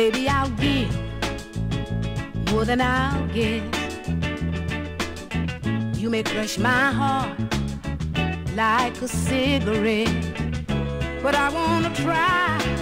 Maybe I'll give more than I'll give. You may crush my heart like a cigarette, but I wanna try.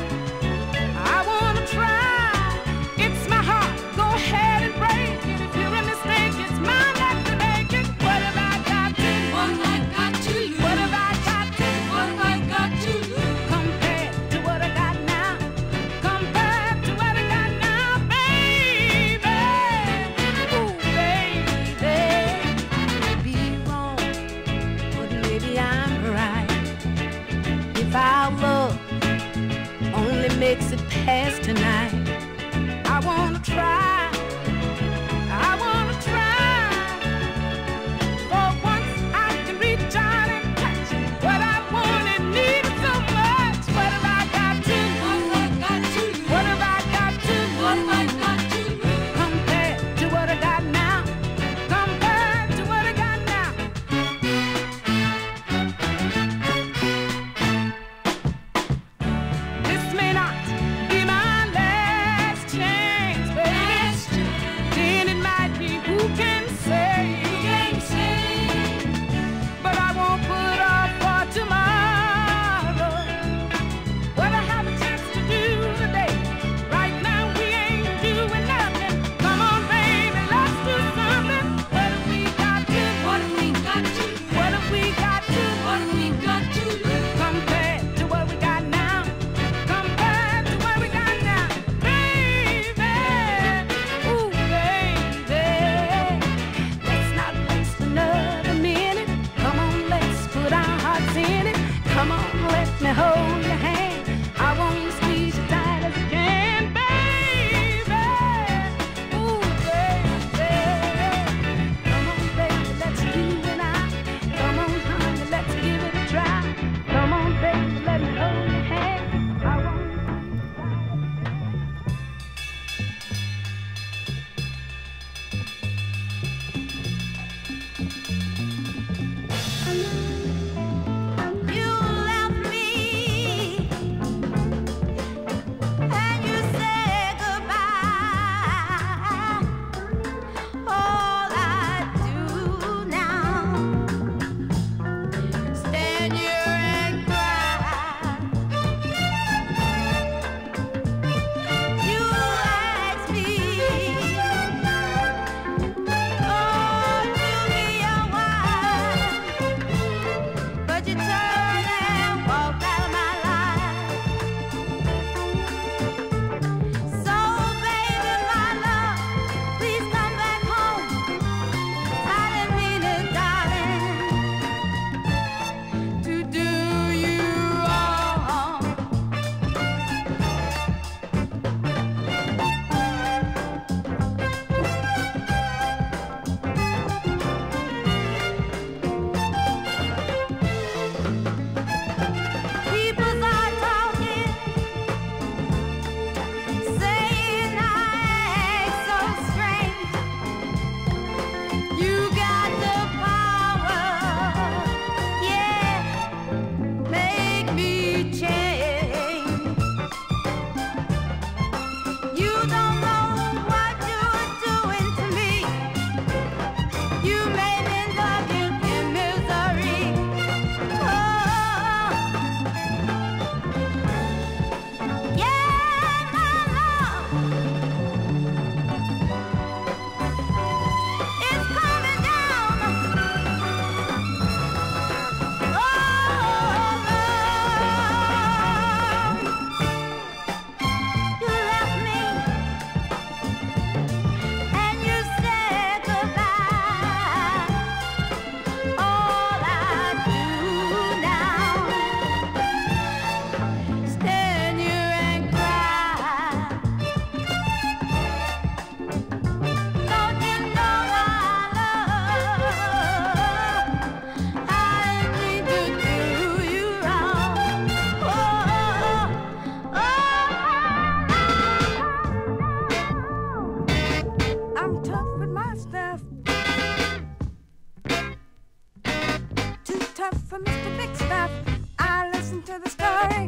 For Mr. Big Stuff. I listened to the story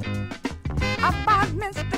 about Mr.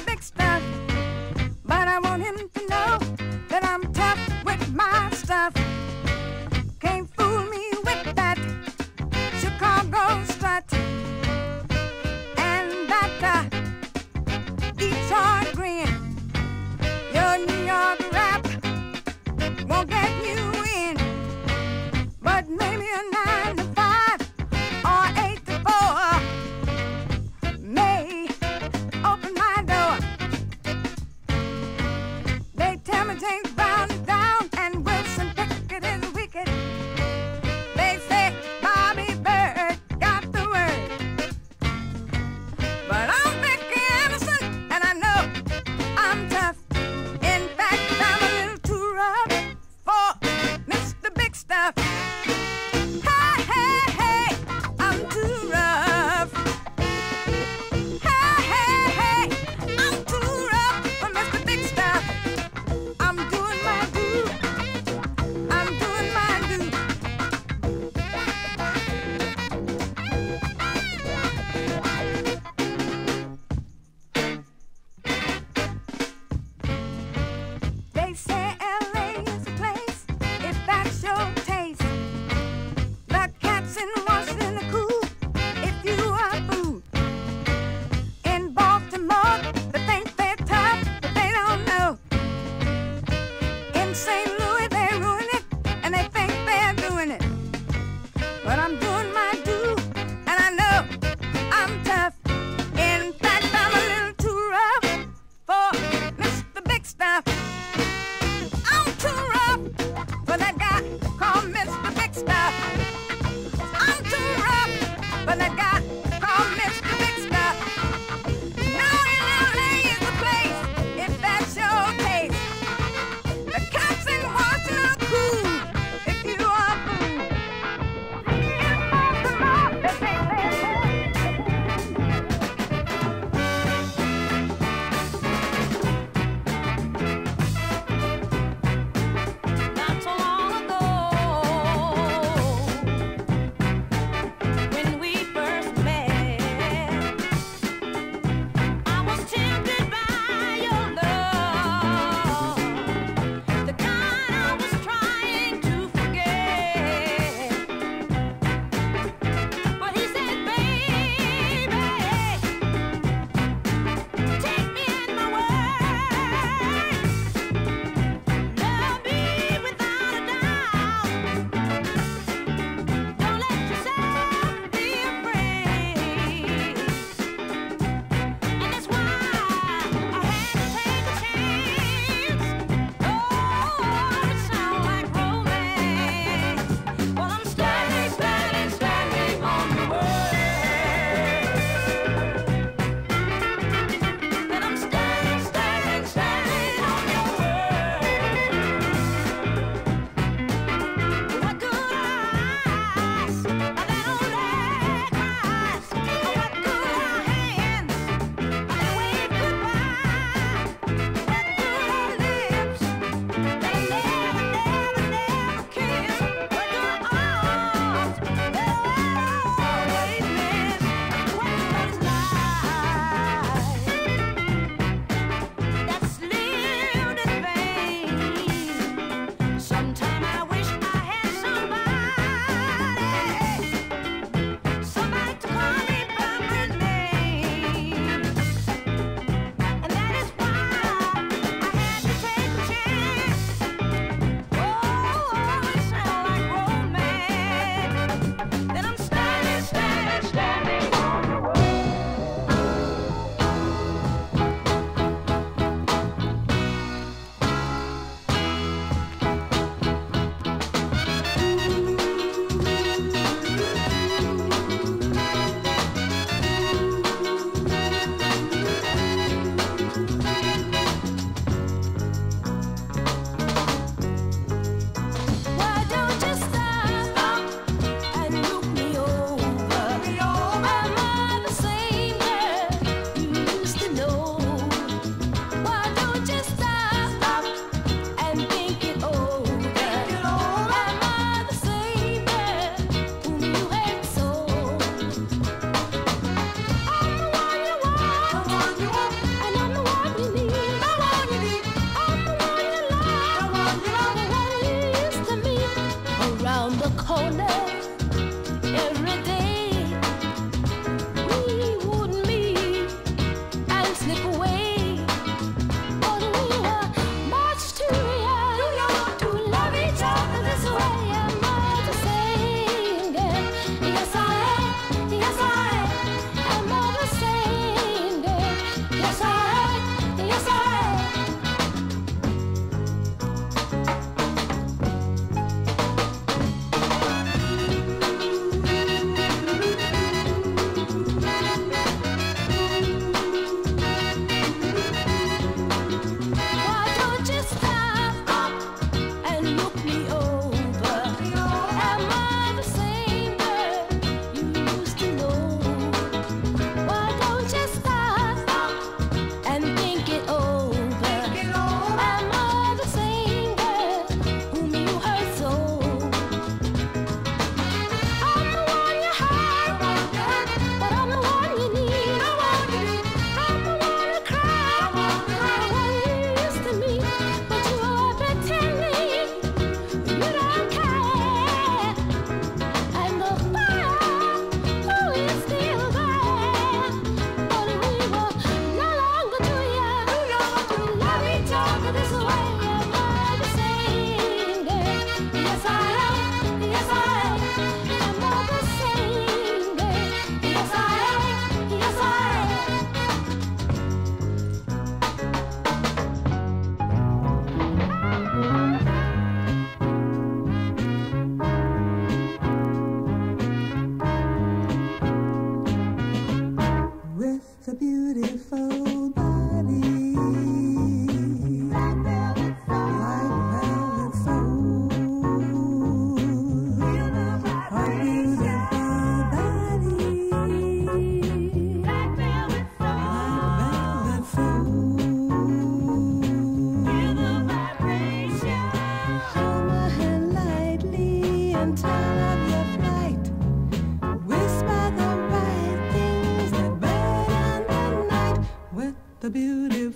I can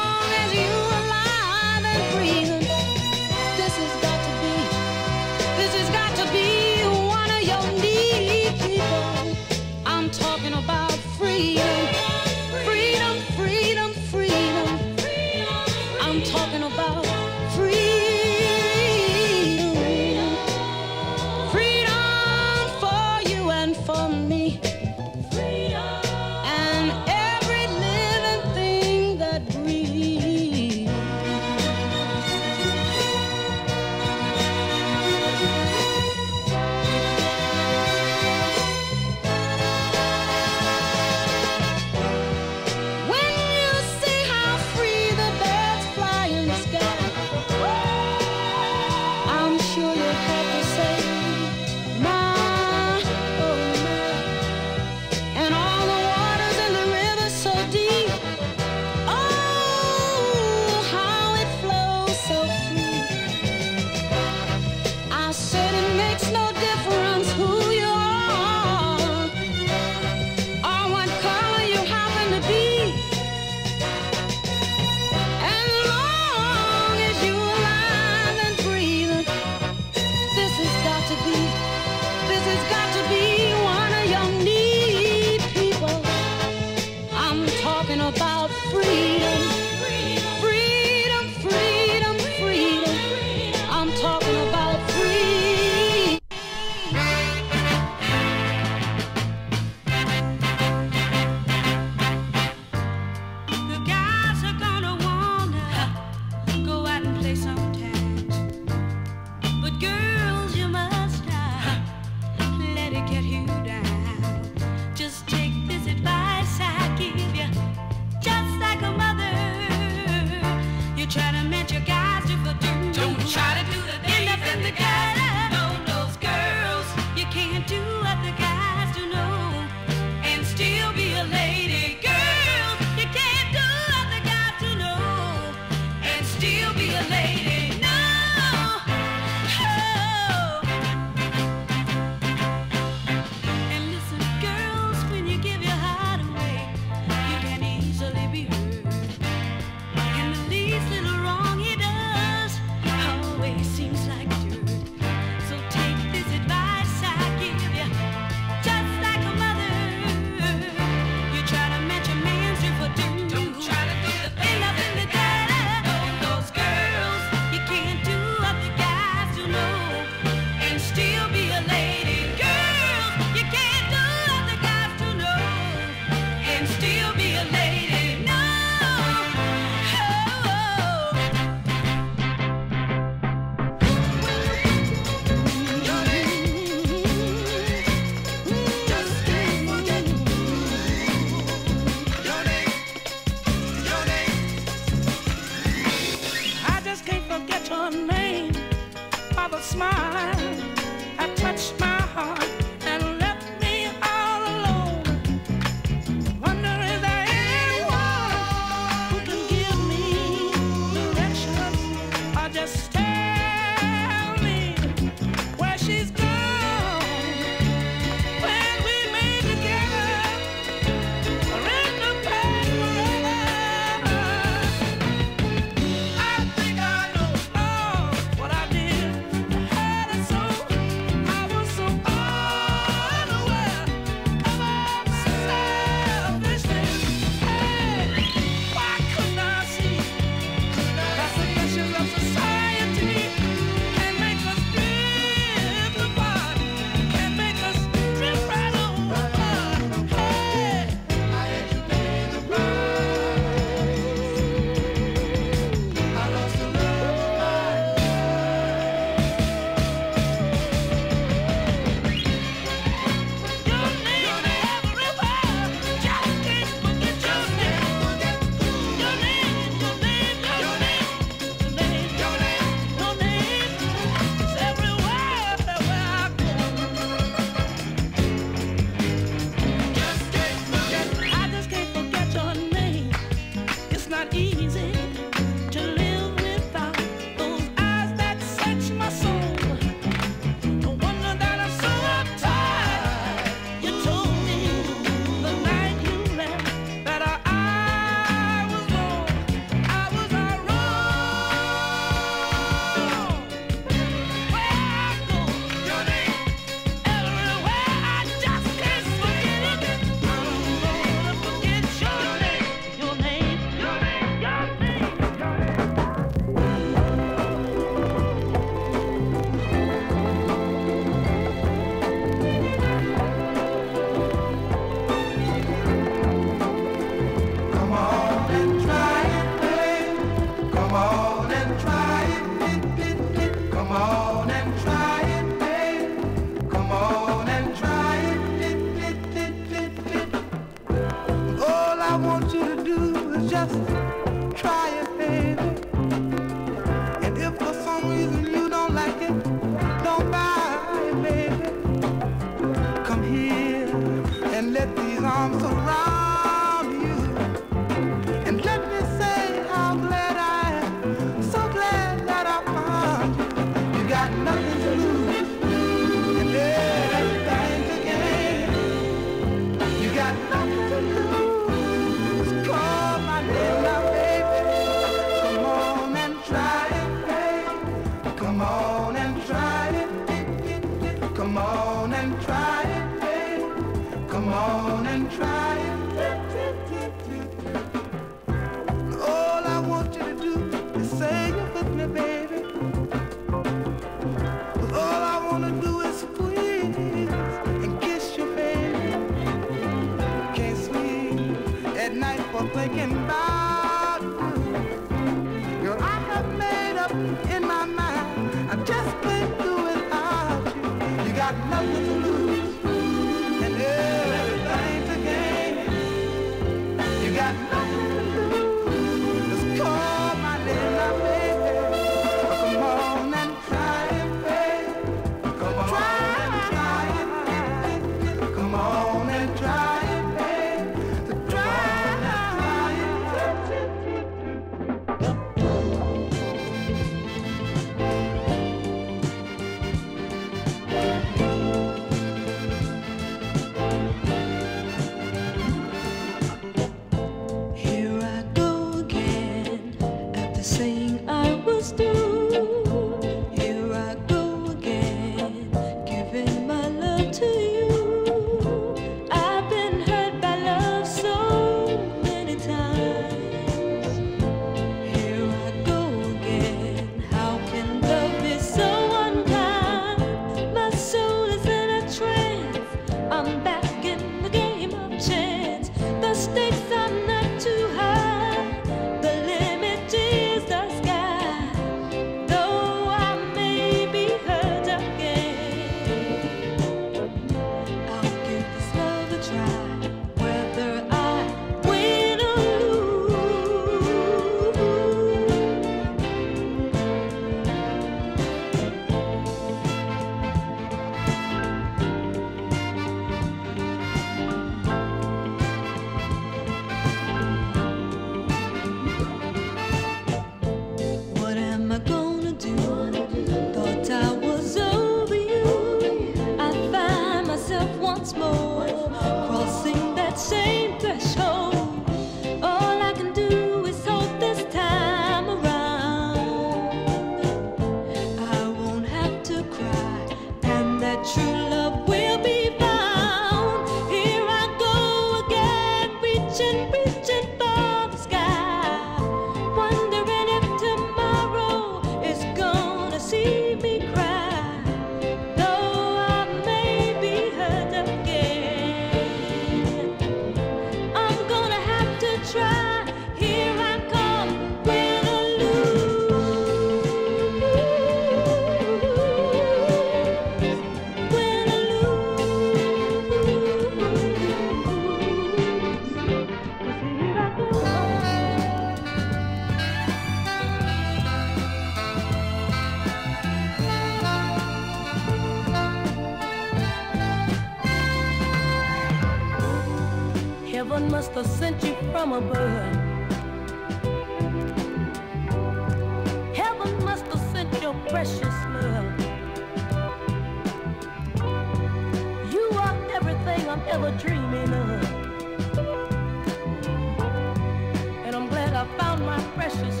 precious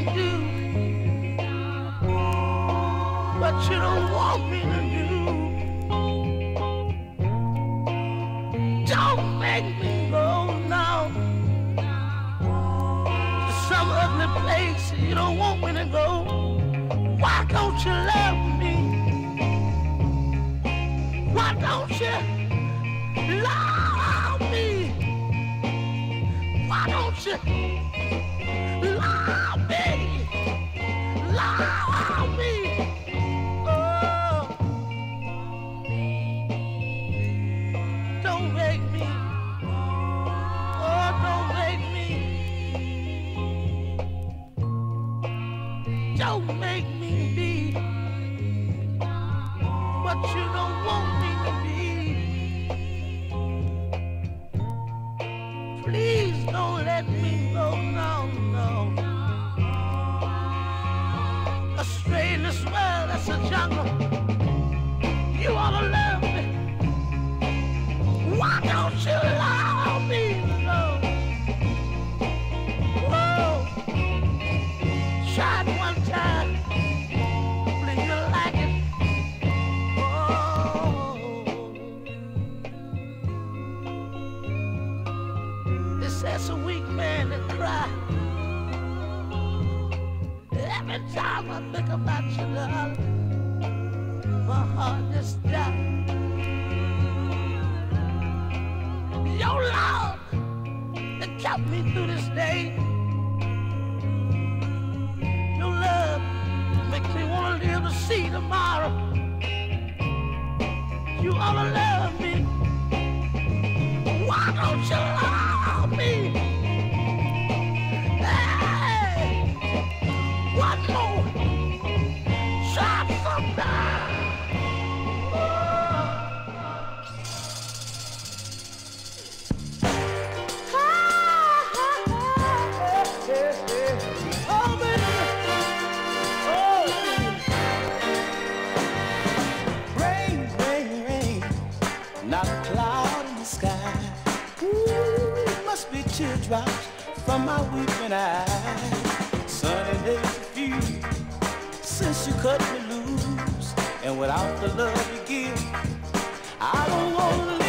me do what you don't want me to do. Don't make me go now to some ugly place you don't want me to go. Why don't you let must be teardrops from my weeping eyes. Sunny days few since you cut me loose, and without the love you give, I don't wanna.